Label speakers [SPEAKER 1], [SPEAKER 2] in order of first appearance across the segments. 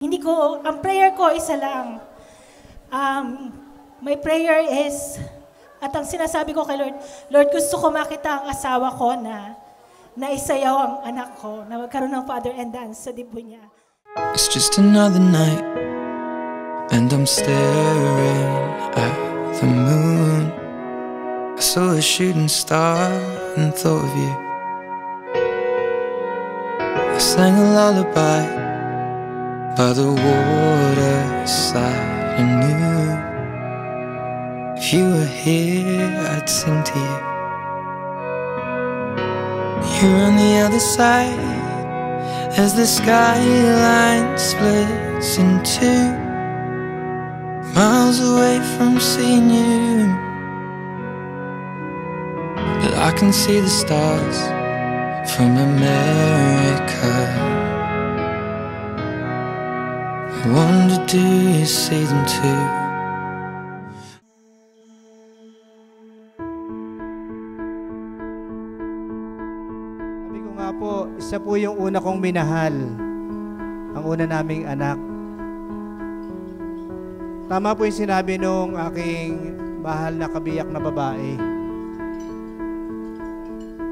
[SPEAKER 1] Hindi ko, ang prayer ko isa lang. Um, my prayer is, at ang sinasabi ko kay Lord, Lord, gusto ko makita ang asawa ko na naisayaw ang anak ko, na magkaroon ng father and dance sa dibo niya.
[SPEAKER 2] It's just another night, and I'm staring at the moon. I saw a shooting star and thought of you. I sang a lullaby by the waterside and knew if you were here, I'd sing to you. You're on the other side as the skyline splits in two, miles away from seeing you. But I can see the stars from America. I wonder, do you see them too?
[SPEAKER 3] Sabi ko nga po, isa po yung una kong minahal. Ang una naming anak. Tama po yung sinabi nung aking mahal na kabiyak na babae.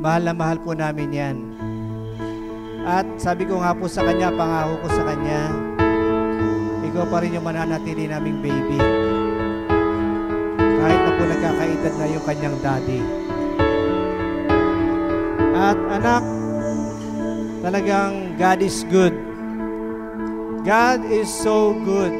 [SPEAKER 3] Mahal na mahal po namin yan. At sabi ko nga po sa kanya, pangako ko sa kanya, ikaw pa rin yung mananatili naming baby. Kahit na po nagkakaedad na yung kanyang daddy. At anak, talagang God is good. God is so good.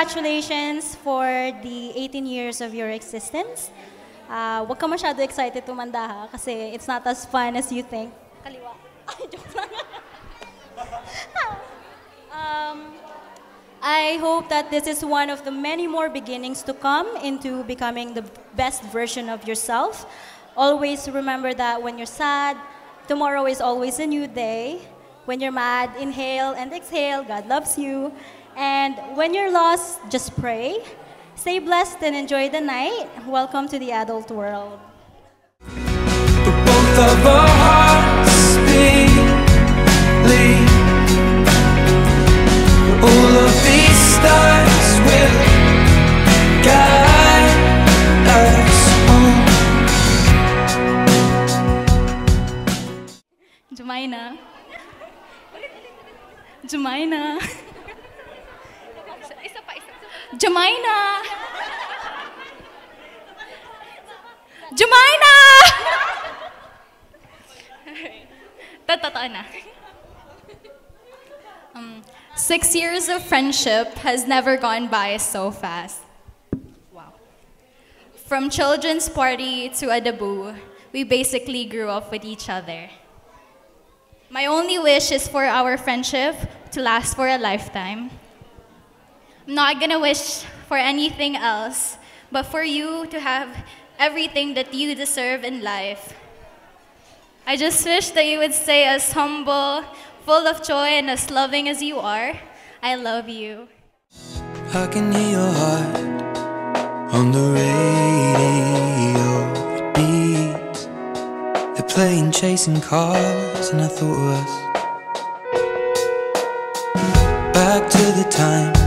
[SPEAKER 4] congratulations for the 18 years of your existence. Uh, huwag ka masyado excited tumanda ha, kasi it's not as fun as you think. Kaliwa. Ay, joke lang. um, I hope that this is one of the many more beginnings to come into becoming the best version of yourself. Always remember that when you're sad, tomorrow is always a new day. When you're mad, inhale and exhale. God loves you. And when you're lost, just pray. Stay blessed and enjoy the night. Welcome to the adult world.
[SPEAKER 2] But both
[SPEAKER 4] Jemina! Jemina! Totoo na. Um, six years of friendship has never gone by so fast. Wow. From children's party to a debut, we basically grew up with each other. My only wish is for our friendship to last for a lifetime. I'm not gonna wish for anything else, but for you to have everything that you deserve in life. I just wish that you would stay as humble, full of joy, and as loving as you are. I love you.
[SPEAKER 2] I can hear your heart on the radio. Playing chasing cars, and I thought of us. Back to the time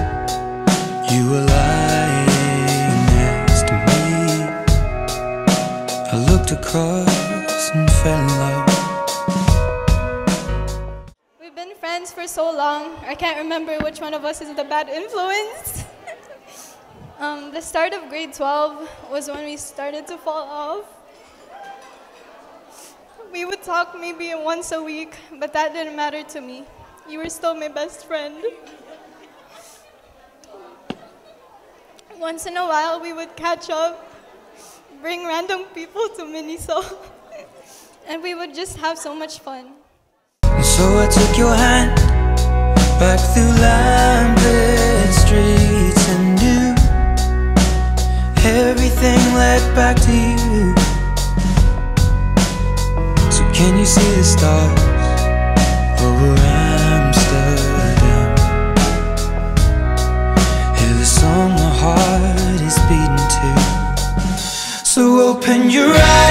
[SPEAKER 5] one of us is the bad influence. um, the start of grade 12 was when we started to fall off. We would talk maybe once a week, but that didn't matter to me. You were still my best friend. Once in a while, we would catch up, bring random people to Miniso, and we would just have so much fun.
[SPEAKER 2] So I took your hand back through streets and knew everything led back to you. So can you see the stars over Amsterdam? Hear the song my heart is beating to. So open your eyes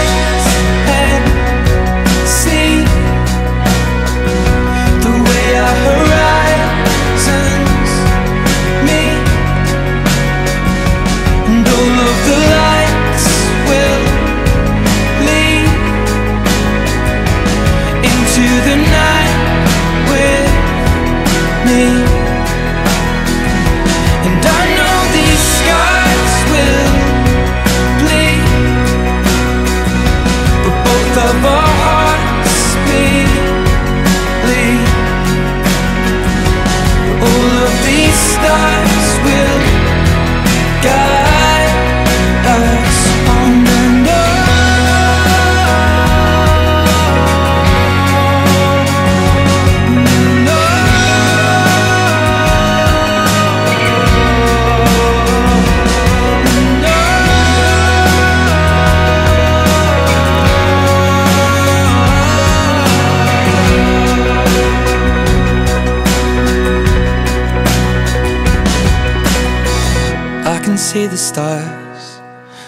[SPEAKER 2] see the stars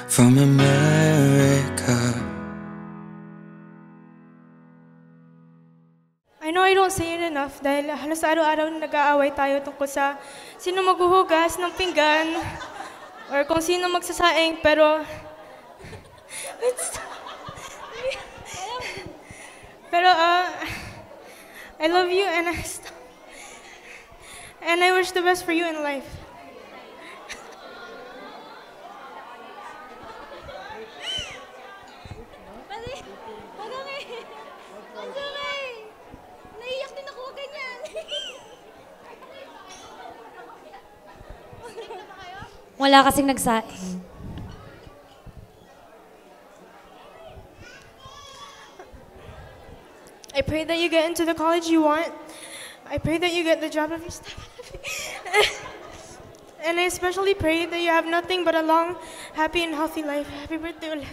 [SPEAKER 2] from America.
[SPEAKER 5] I know I don't say it enough dahil halos araw-araw nag-aaway tayo tungkol sa sino maghuhugas ng pinggan or kung sino magsasaing pero pero uh, I love you and I and I wish the best for you in life.
[SPEAKER 6] Wala kasing nagsaing.
[SPEAKER 5] I pray that you get into the college you want. I pray that you get the job of your stuff. and I especially pray that you have nothing but a long, happy, and healthy life. Happy birthday.